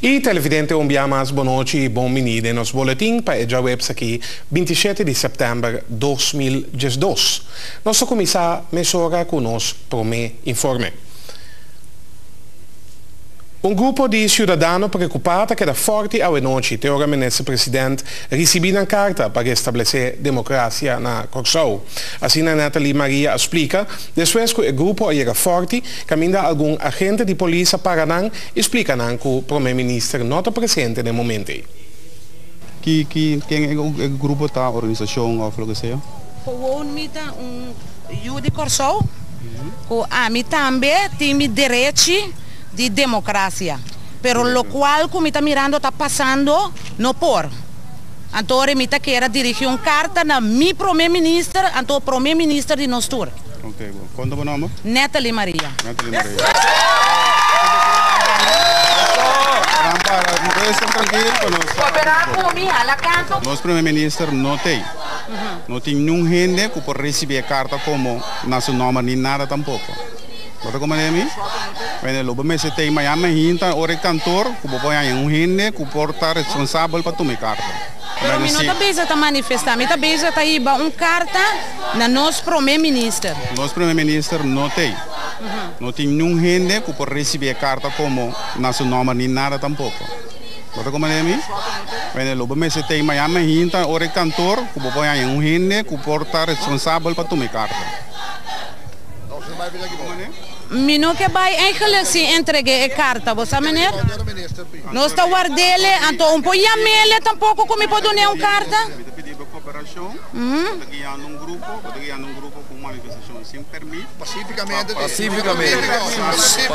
E televidente umbiamas boa noite e bom menino nos boletim para a webs aqui 27 de setembro de 2012. Nosso comissário Messora conosco para me informe. Um grupo de cidadãos preocupados que da forte ao noite, teoricamente, o presidente recebeu uma carta para estabelecer democracia na Corsou. Assim, a Nathalie Maria explica, depois que o grupo era forte, caminha algum agente de polícia para não explicar que o primeiro-ministro não está presente no momento. Que, que, quem é o, o grupo está, a organização ou o que seja? Gewoon met um you de Corsou, com a mim também tem direito de democracia. Pero lo cual, como está mirando, está passando no por. Então, me quer dirigir uma carta na mi primeiro-ministro, então primeiro-ministro de nós tour. Ok, bom. Quando é o nome? Natalie Maria. Natalie Maria. Para, não estão tranquilos conosco. Nosso primeiro-ministro não tem. Não tem nenhum gente que pode receber carta como nosso nome nem nada tampouco. Como é mi? Mas lobo me se tem me hinta ore cantor, que bo põe um hinde, que porta responsável para tomar carta. Pero mi não está tá manifestar, mi está beza tá iba um carta na nosso primeiro-ministro. Nosso primeiro-ministro não tem. Não tem nenhum gente que pode receber carta como nosso nome nem nada tampouco. Kota como é mi? Mas lobo me se tem me hinta ore cantor, que bo põe um hinde, que porta responsável para tomar carta. Mino que vai eigenlijk si entregue a carta, você meneer? Não está guardele, então um pouco mele tampouco como pode dar uma carta? Uhum. um grupo, um grupo com manifestação sem permissão. Pacificamente. Pacificamente. Pacífico.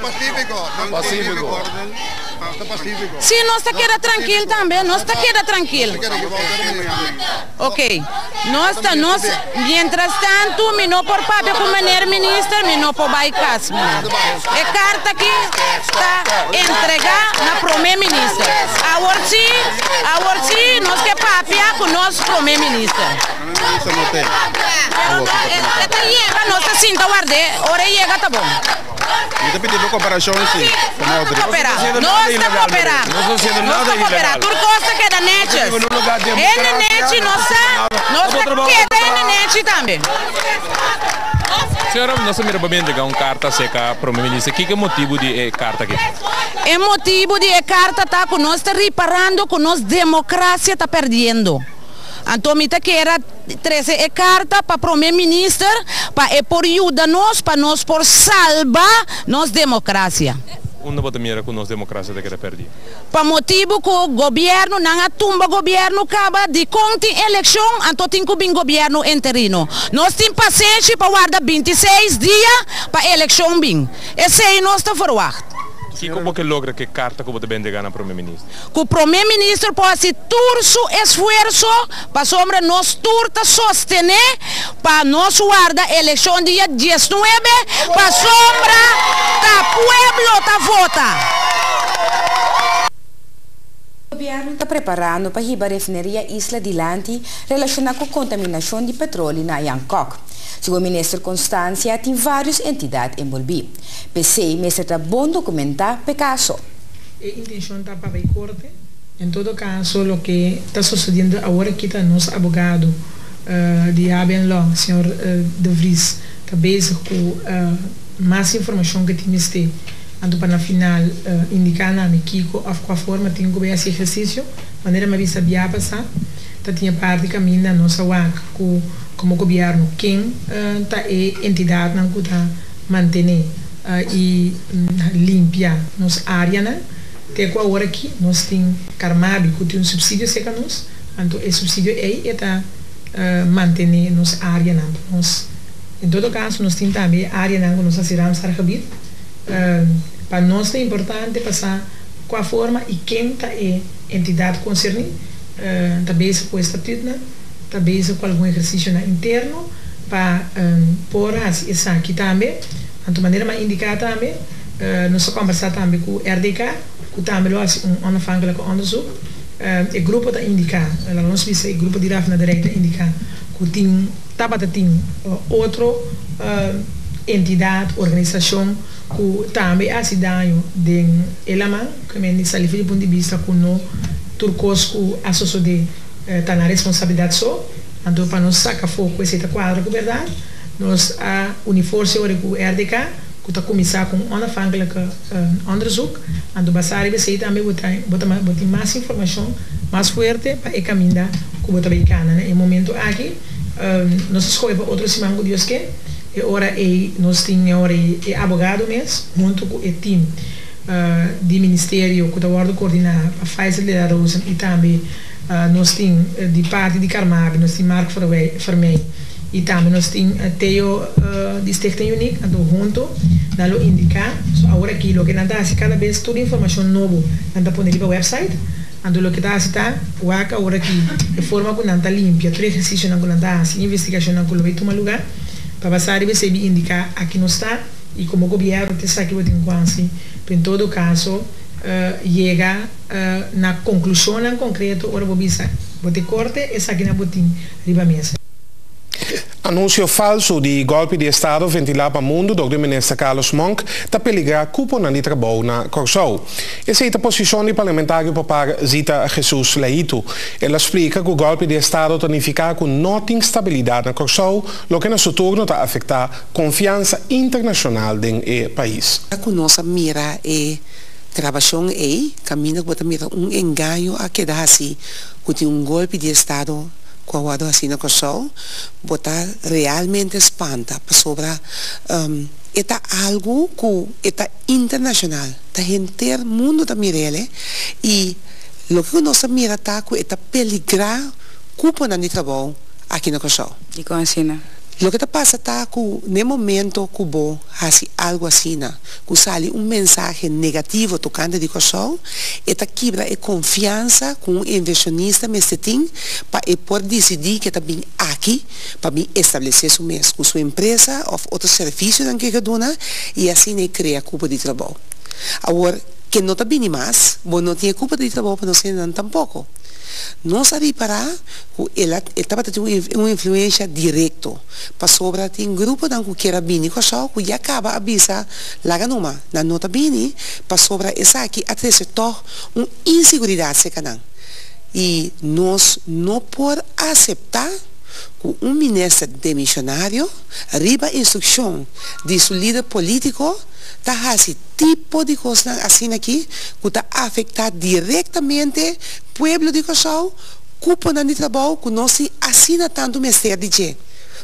Pacífico. Pacífico. Pacífico. Sim, nós está queda tranquilo também, nós está queda tranquilo. Ok. Nós está, nós, mientras tanto, me não por papel com maneira ministra, me não por baicas. A carta aqui está entregar na primeira-ministra. A orti, a orti, nós que papel com nosso primeiro-ministro. Primeiro-ministro não tem. Esta chega, nós cinta guarde, hora chega, tá bom. E está pedindo cooperação sim. Nós está cooperando, nós está cooperando. Não Nós nada está cooperando, ilegal. por costa que é da lugar É na NET, nós está queda é na NET também. Senhora, nós mira bem chegar uma carta seca para o ministro. O que é o motivo de eh, carta aqui? É motivo de a carta tá com nós está reparando que nós democracia está perdendo. Então, me que era trazer a carta para o primeiro-ministro para por ajuda nós, para nós por salvar nossa democracia. Onde você mira com nós democracia que perdi? Para motivo que o governo não tumba governo acaba de conta eleição, então tem que governo interino. Nós temos paciência para guardar 26 dias para eleição vir. Esse aí nós está forward. O que como que logra que carta que você vende ganhar para o ministro? que o primeiro-ministro possa todo seu esforço para sombra nós turta sostener para nós guardar a eleição dia 19 para sombra da pueblo tá vota. O governo está preparando para a refineria Isla de Lanti relacionada com a contaminação de petróleo na Yangkok. Segundo o ministro Constância, tem várias entidades envolvidas. PC, ministro está bom documentar o caso. a intenção está para ir corte. Em todo caso, o que está sucedendo agora aqui está nosso abogado uh, de Law, o senhor uh, De Vries, está bezig com uh, mais informação que temos ter. Então, para na final, uh, indicar na Kiko a qual forma tem que esse exercício, maneira mais vista via passar, tá tinha parte caminho da nossa WAC, com como governo, quem uh, é entidade não está manter uh, e um, limpar nossa área, né? Até com a hora aqui, nós Carmabi, que tem um subsídio seca nós, então esse subsídio aí está uh, manter nossa área, né? Nós, em todo caso, nós temos também a área né, que nós assiramos para o uh, para nós é importante passar a forma e quem está é entidade concernida, uh, também com o estatuto, né? também com algum exercício interno, para um, pôr essa aqui também, de maneira mais indicar também, uh, nós conversar também com o RDK, que também faz um onafhankelijk onderzoek. Uh, o grupo está indicar, ela não se o grupo de Rafna Direita indicar que tem, estava tem uh, outro uh, entidade, organização, que também há cidadão de Elaman, que me diz ali do ponto de vista que no turcos que a sociedade está na responsabilidade só, então para nós sacar foco esse quadro que verdade, nós a uniforce ore com RDK, que está começar com onafhankelijke uh, onderzoek, en do basari we sei também botar botar botar mais informação mais forte para caminhar que botar bem cana, né? Em momento aqui, um, nós escolhemos para outro semana Deus que e ora e nós temos ora e advogado mesmo junto com o time de ministério que está guarda coordenar a Pfizer de Rosen e também uh, nós temos de parte de Carmag nós temos Marco Fermei e também nós temos uh, Teo uh, Stichting Unique então junto dá lo indicar so, agora aquilo que nada se cada vez toda informação nova nada pôr no website Ando lo que está está, waka ahora aqui, de forma que está limpa, todo exercício não está assim, investigação não vai tomar lugar, para passar e você indicar aqui não está, e como governo está aqui tem quase, em todo caso, uh, chega uh, na conclusão em concreto, ora vou bisa, vou ter corte, essa aqui na botim, riba mesa. Anúncio falso de golpe de Estado ventilado para o mundo do ministro Carlos Monk está peligrar cupo na trabalho na Corsou. Essa é a posição do parlamentar para Zita Jesus Leito. Ela explica que o golpe de Estado significa que não tem estabilidade na Corsou, o que no seu turno está afetar a confiança internacional do país. A nossa mira é trabalhar aí, caminho para um engano a que dá assim, que tem um golpe de Estado quando assim na Kosovo, botar realmente espanta sobre um, é algo que é internacional, tá gente mundo da mirele e o que nós mira tá que é peligrar cupo na trabalho aqui na Kosovo. E com assim, Lo que te pasa está que en momento que vos haces algo así, que sale un mensaje negativo tocando de cosas, esta quiebra de confianza con un inversionista mesetín para poder decidir que también aquí, para establecer su mes con su empresa o otro servicio que dona y así ne crea cupo de trabajo. Ahora, que no te más, vos no tienes culpa de trabajo, pero no tiene tampoco. Não sabe parar, ela estava tendo uma influência direta para sobre tem grupo da que era bini com que já acaba a bisa lá numa na nota bini para sobre essa aqui até se to uma insegurança se canang e nós não por aceitar que um ministro demissionário riba instrução de seu líder político tá esse tipo de coisa assim aqui que está afetar diretamente o povo de Kosovo, cupo na de trabalho que não se assina tanto mestre de que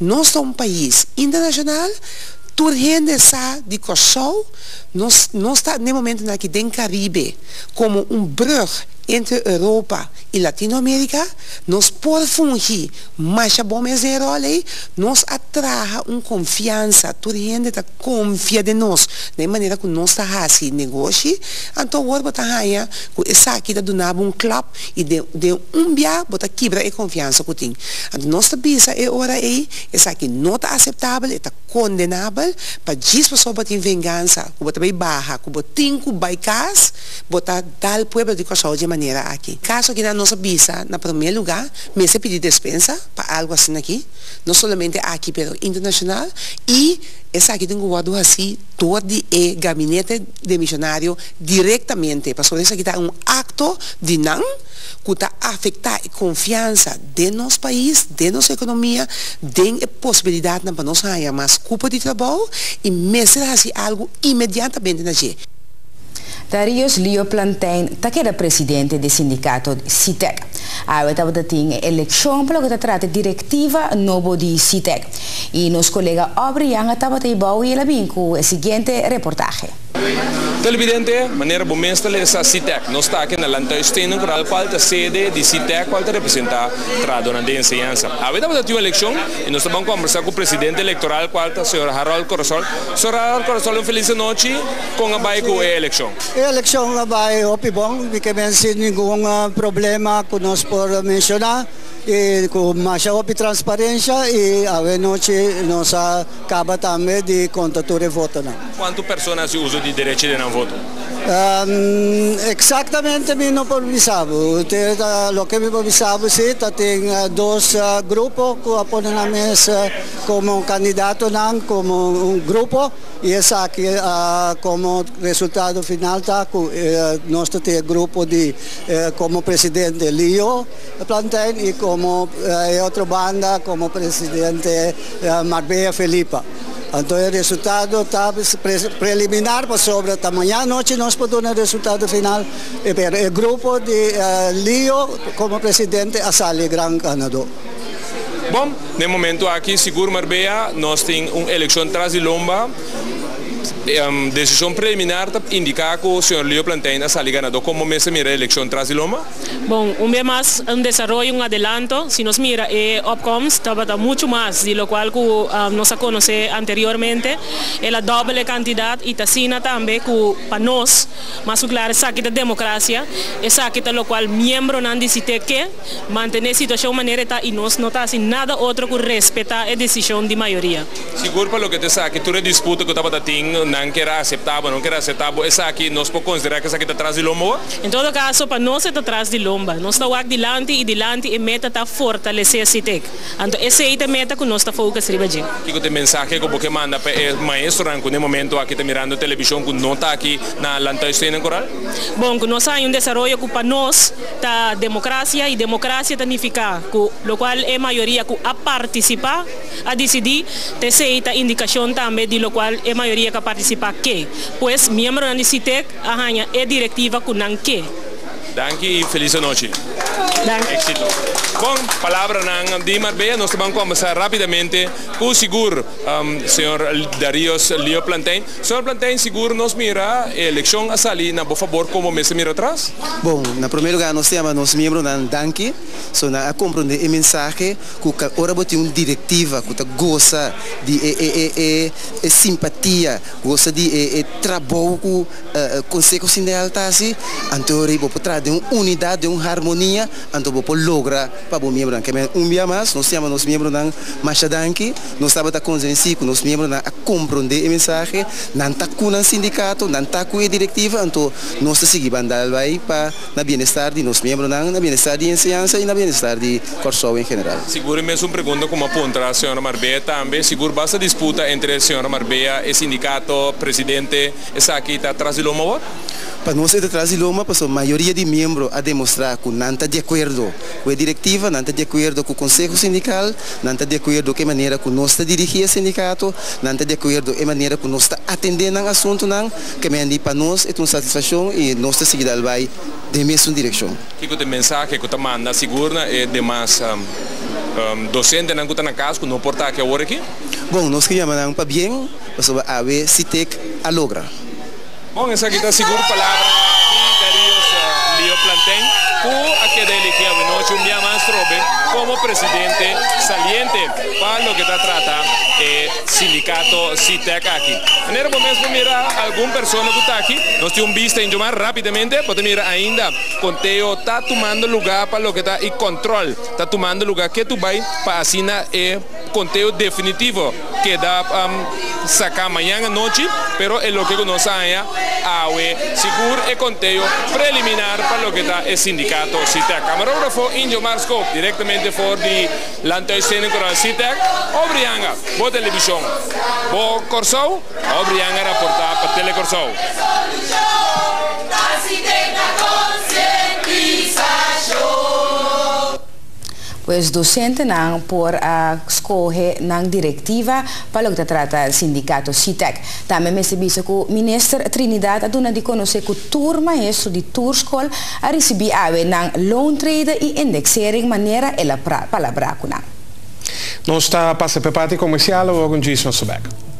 nós somos um país internacional gente sabe de Kosovo nós, nós está no momento aqui do Caribe como um brug entre Europa e Latinoamérica, nós podemos fungir mais bom mesmo ali, nós atraha uma confiança, toda gente está confia de nós, de maneira que nós está assim negócio, então agora aí, que essa aqui está dando um club e de, de um dia bota quebra a confiança que tem. Nós está bisa é hora aí, essa aqui não está aceitável, está condenável, para diz pessoa botar vingança, que bota bem barra, que bota cinco baicas, bota dar o povo de de maneira aqui. Caso aqui na nossa visa, na primeiro lugar, me se pedir dispensa para algo assim aqui, não somente aqui, mas internacional, e essa aqui tem guardado assim, todo o gabinete de missionário diretamente, para isso aqui está um acto de não, que está afetar a confiança de nosso país, de nossa economia, de possibilidade para nós ganhar mais culpa de trabalho e mesmo assim algo imediatamente na gente. Darius Leo Plantain, que era presidente do sindicato CITEC. A estava tinha eleição para que trata diretiva novo de CITEC. E nosso colega Obrian estava tendo e ela com o seguinte reportagem. Televidente, maneira bom mestre essa CITEC. Nós está aqui na Lantaisteno, qual qual a sede de CITEC, qual representa trado na de ensinança. A verdade é que uma eleição e nós vamos conversar com o presidente eleitoral, qual é o senhor Harold Corosol. Senhor Harold Corosol, uma feliz noite com a baia com a eleição. A eleição a baia, opibong, porque não tem nenhum problema que nós por mencionar. e com mais opi transparência e a noite nós acaba também de contatura voto. Quantas pessoas usam de direito de não voto? Um, exactamente mi no provisavo. Lo que mi provisavo sí, tem uh, dos uh, grupos que aponan a mesa como candidato como un grupo e essa aqui uh, como resultado final tá que uh, nós temos grupo de uh, como presidente Leo Plantain e como uh, outra banda como presidente uh, Marbella Felipa. Então o resultado está preliminar para sobre amanhã à noite nós podemos o resultado final. O grupo de uh, Leo como presidente a Sali Gran Canadá. Bom, no momento aqui, seguro Marbella, nós temos uma eleição traz de lomba um, decisão preliminar indica que o senhor Leo Plantain está ganando como se mira a eleição tras de Loma? Bom, um vez mais um desenvolvimento, um adelanto, se nos mira e Opcoms estava muito mais de lo qual que um, nós conhece anteriormente, ela doble quantidade e tacina também que para nós, mas claro, essa aqui da democracia, essa aqui lo qual membro não decide que manter a situação maneira tá, e nós não está assim nada outro que respeitar a decisão de maioria. Seguro para o que te sabe, tu disputa que estava tendo não quer aceitável, não quer aceitável, essa aqui nós podemos considerar que essa aqui está atrás de lomba? Em todo caso, para nós está atrás de lomba. Nós estamos aqui dilante e dilante e meta está fortalecer a CITEC. Então, essa é a meta que nós estamos focando riba Que tem mensagem que você manda para o maestro que no momento aqui está mirando televisão que não está aqui na Lantaistena Coral? Bom, que nós temos um desenvolvimento que para nós está democracia e democracia significa que o qual é a maioria que a participar, a decidir, essa indicação também de lo qual é a maioria que participa participar que, pois membro da CITEC arranha é diretiva com não que. Danke e feliz noite. Danke. Éxito. Bom, palavra ng di Marbella, nós vamos começar rapidamente com seguro, um, senhor Darius Leo Plantain. Senhor Plantain, seguro nos mira a eleição a salir, na por favor, como me se mira atrás? Bom, na primeiro lugar, nós temos os membros da Danke, so na compreender a mensagem que ora bote uma diretiva que gosta de e, e, e, e, simpatia, gosta de e, e, trabalho com o uh, Conselho Sindical, então, vou de uma unidade, de uma harmonia, então vou logra para os membros. Que um dia mais, nós temos os membros da Machadanki, nós estamos conscientes que os membros a compreender a mensagem, não está com o sindicato, não está com a diretiva, então nós seguimos andar vai para o bem-estar de nossos membros, no bem-estar de ensinança e no bem-estar de Corsol em geral. Seguro mesmo uma pergunta como aponta a senhora Marbella também, seguro basta disputa entre a senhora Marbella e o sindicato, presidente, essa aqui está atrás de Loma Para nós, atrás de Loma, a maioria de membros a demonstrar que não está de acordo com a diretiva, não está de acordo com o Conselho Sindical, não está de acordo com a maneira que nós está dirigindo o sindicato, não está de acordo com a maneira que nós está atendendo o assunto, não, que para nós é uma satisfação e nós está seguindo vai de mesma direção. Que que mensagem que você manda segura é de mais um, um, docente não está na casa, que não porta aqui agora aqui? Bom, nós queríamos para bem, para a ver se tem a logra. Bom, essa aqui está seguro palavra de Leo Plantain, que aqui dele que a noite um dia mais trobe como presidente saliente para lo que está trata el sindicato CITEC aquí. Maneira vamos mirar alguma pessoa que está aqui, nós temos um vista em Jomar rapidamente, pode mirar ainda, Conteo está tomando lugar para lo que está e control, está tomando lugar que tu vai para assinar e conteo definitivo que dá um, sacar amanhã à noite, pero é lo que nós haya awe seguro e conteo preliminar para lo que está el sindicato CITEC. Camarógrafo Injo Marsco, diretamente for di l'antecedente con il CITEC, Obrianga, bo televisão, bo Corsou, Obrianga rapporta per Telecorsou. Pues docente não por a escolher na diretiva para o que trata o sindicato CITEC. Também me serviço que o ministro Trinidad a dona de conhecer que tour maestro de tour school a receber ave na loan trade e indexering maneira ela palavra com Nós está passa per parte comerciale o con Jason Sobek.